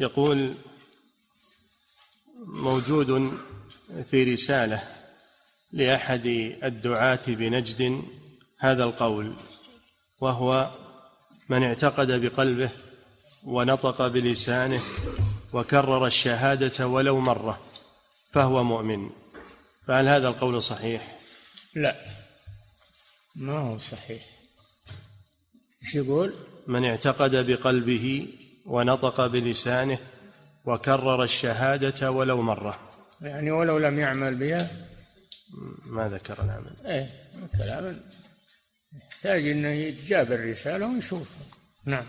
يقول موجود في رسالة لأحد الدعاة بنجد هذا القول وهو من اعتقد بقلبه ونطق بلسانه وكرر الشهادة ولو مرة فهو مؤمن فهل هذا القول صحيح؟ لا ما هو صحيح إيش يقول؟ من اعتقد بقلبه ونطق بلسانه وكرر الشهادة ولو مرة. يعني ولو لم يعمل بها؟ ما ذكر العمل. إيه كلام يحتاج إنه يتجاب الرسالة ونشوفها نعم.